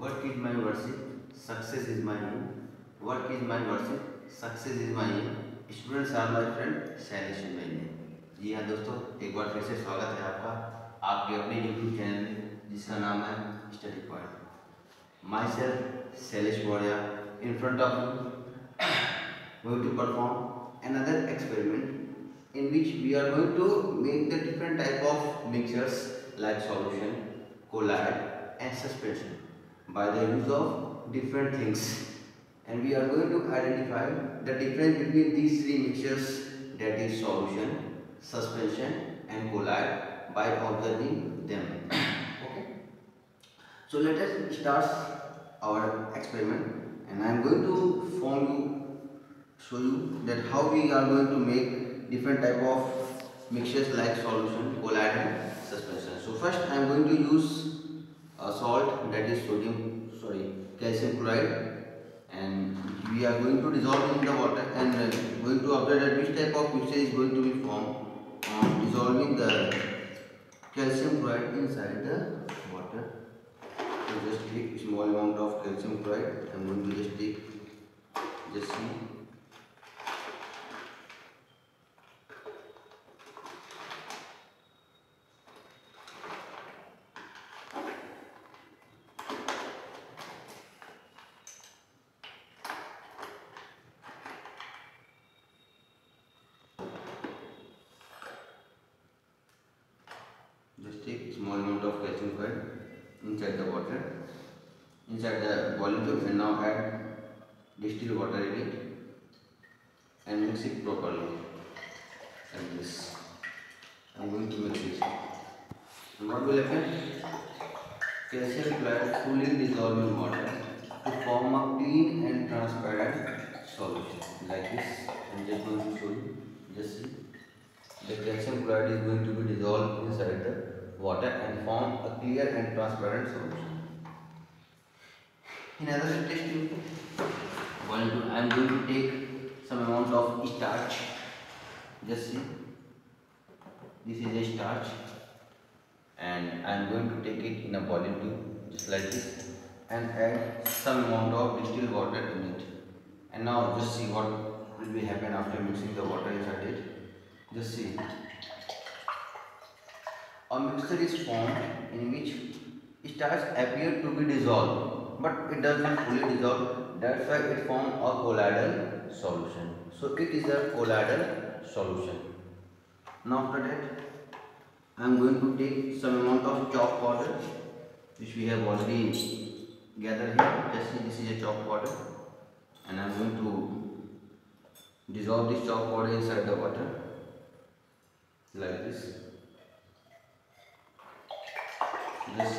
Work is my worship success is my you work is my worship success is my you students are my friend Shailesh ji हाँ दोस्तों, एक बार फिर से स्वागत है आपका आपके अपने यूट्यूब चैनल में, जिसका नाम है study point myself Shailesh Bodiya in front of you going to perform another experiment in which we are going to make the different type of mixers like solution colloid and suspension by the use of different things and we are going to identify the difference between these three mixtures that is solution, suspension and colloid by observing them. okay. So let us start our experiment and I am going to form you, show you that how we are going to make different type of mixtures like solution, colloid and suspension. So first I am going to use a salt that is sodium, sorry, calcium chloride and we are going to dissolve in the water and uh, going to observe that which type of mixture is going to be formed on dissolving the calcium chloride inside the water. So just take small amount of calcium chloride. I am going to just take just see just take small inside the water. Inside the boiling tube and now add distilled water in it and mix it properly. Like this. I'm going to mix this. And what will happen calcium chloride fully dissolve in water to form a clean and transparent solution. Like this. I'm just going to show you. Just see. The calcium chloride is going to be dissolved inside the water and form a clear and transparent solution. In another test tube, I am going to take some amount of starch. Just see, this is a starch, and I am going to take it in a boiling tube, just like this, and add some amount of distilled water in it. And now just see what will be happen after mixing the water inside it. Just see. A mixture is formed in which starch appear to be dissolved, but it does not fully dissolve. That's why it forms a colloidal solution. So it is a colloidal solution. Now after that, I am going to take some amount of chalk powder, which we have already gathered here. Just see, this is a chalk powder, and I am going to dissolve this chalk powder inside the water like this this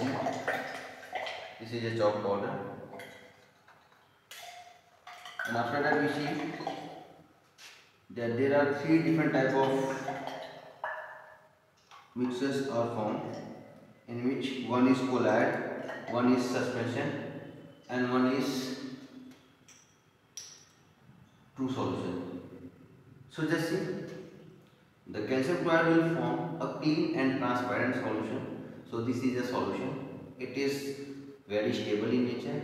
this is a chalk powder and after that we see that there are three different type of mixtures are formed in which one is colloid one is suspension and one is true solution. So just see. The calcium chloride will form a clean and transparent solution. So this is a solution. It is very stable in nature.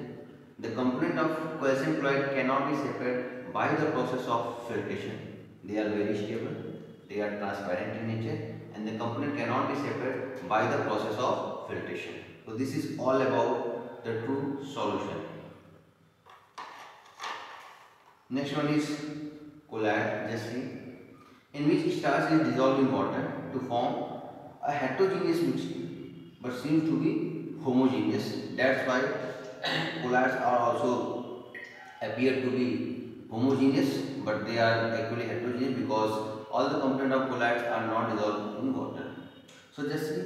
The component of calcium chloride cannot be separated by the process of filtration. They are very stable. They are transparent in nature and the component cannot be separated by the process of filtration. So this is all about the true solution. Next one is colloid. Just see in which starch is dissolved in water to form a heterogeneous mixture but seems to be homogeneous. That's why colloids are also appear to be homogeneous but they are actually heterogeneous because all the component of colloids are not dissolved in water. So just see,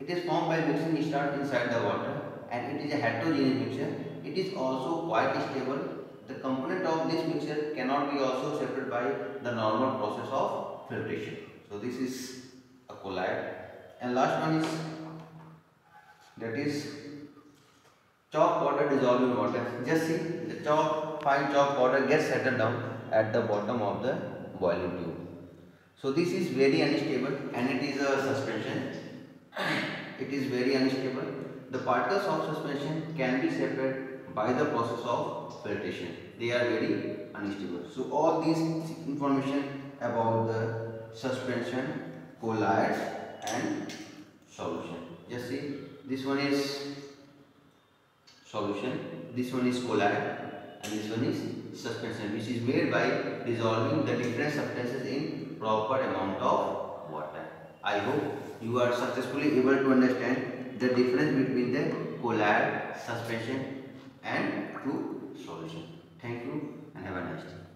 it is formed by mixing starch inside the water and it is a heterogeneous mixture. It is also quite stable the component of this mixture cannot be also separated by the normal process of filtration. So this is a colloid and last one is that is chalk powder dissolved in water. Just see the chalk fine chalk powder gets settled down at the bottom of the boiling tube. So this is very unstable and it is a suspension. It is very unstable the particles of suspension can be separated by the process of filtration they are very unstable so all these information about the suspension colloids and solution just see this one is solution. This one is colloid and this one is suspension which is made by dissolving the different substances in proper amount of water. I hope you are successfully able to understand the difference between the colloid suspension and to solution. Thank you and have a nice day